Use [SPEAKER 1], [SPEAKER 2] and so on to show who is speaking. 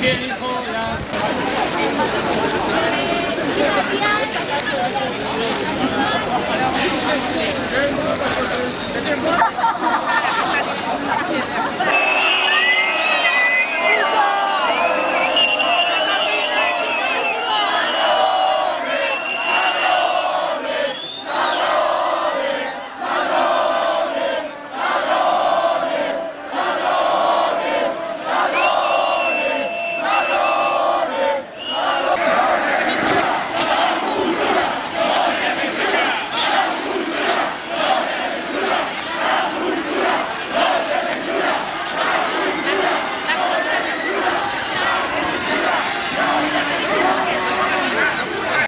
[SPEAKER 1] 别扭呀！别扭